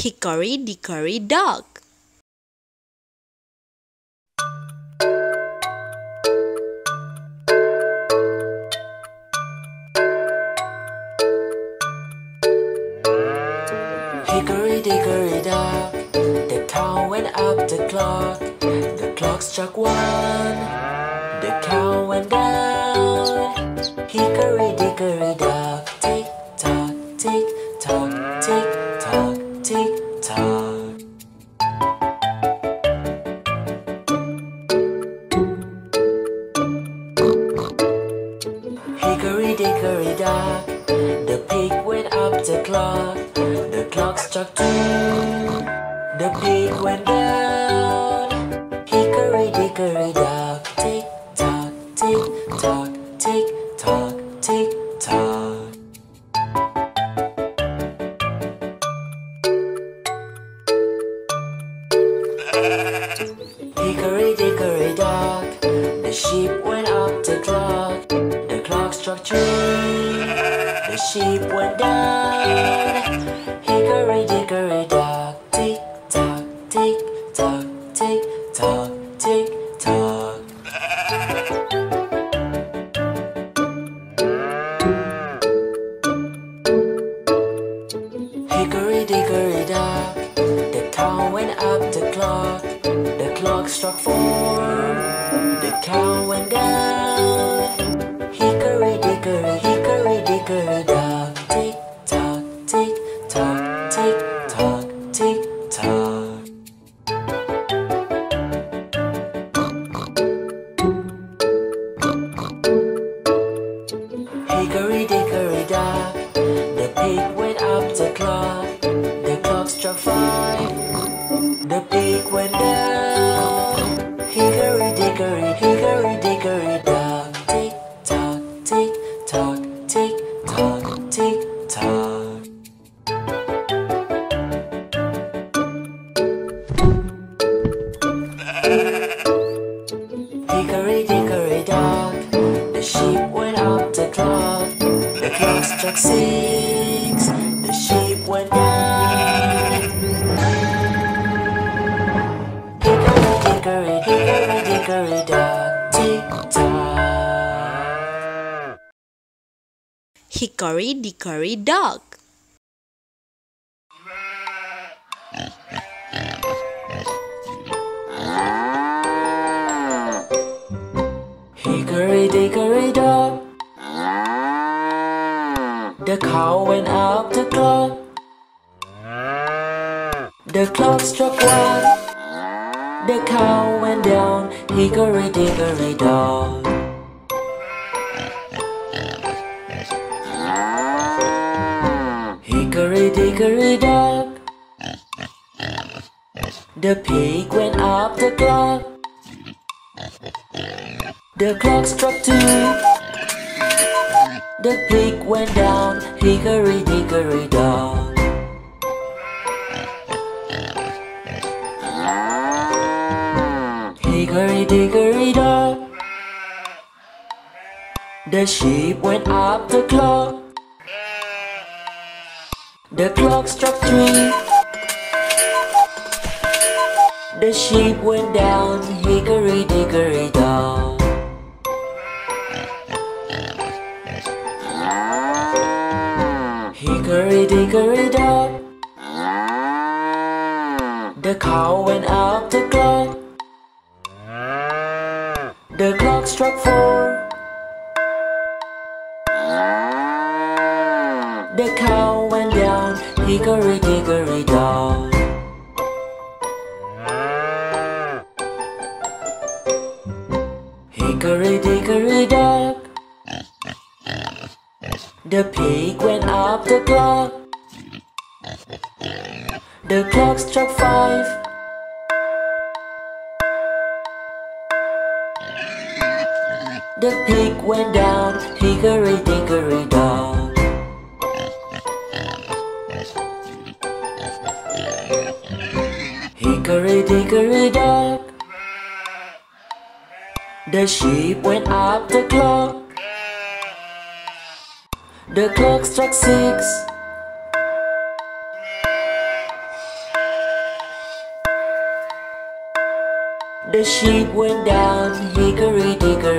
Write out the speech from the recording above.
Hickory Dickory Dock. Hickory dickory dock, the cow went up the clock. The clock struck one, the cow went down. Two, the pig went down. Hickory dickory dock, tick tock, tick tock, tick tock, tick tock. Hickory dickory dock, the sheep went up the clock. The clock struck three, the sheep went down. Hickory dickory dock, tick tock, tick tock, tick tock, tick tock. Hickory dickory dock, the cow went up the clock. The clock struck four, the cow went down. Hickory dickory, hickory dickory dock, tick Hickory dickory dock, the pig clock six, the sheep went down. Hickory dickory, hickory dickory dock, tick tock. Hickory Dickory Dock. The cow went up the clock. The clock struck one. The cow went down. Hickory dickory dock. Hickory dickory dock. The pig went up the clock. The clock struck two. The pig went down. Hickory dickory dock. Hickory dickory dock. The sheep went up the clock. The clock struck three. The sheep went down. Hickory dickory dock. Hickory dickory. The cow went up the clock. The clock struck four. The cow went down. Hickory dickory dock. Hickory dickory dock. The pig went up the clock. The clock struck five. The pig went down. Hickory dickory dock. Hickory dickory dock. The sheep went up the clock. The clock struck six. The sheep went down, hickory dickory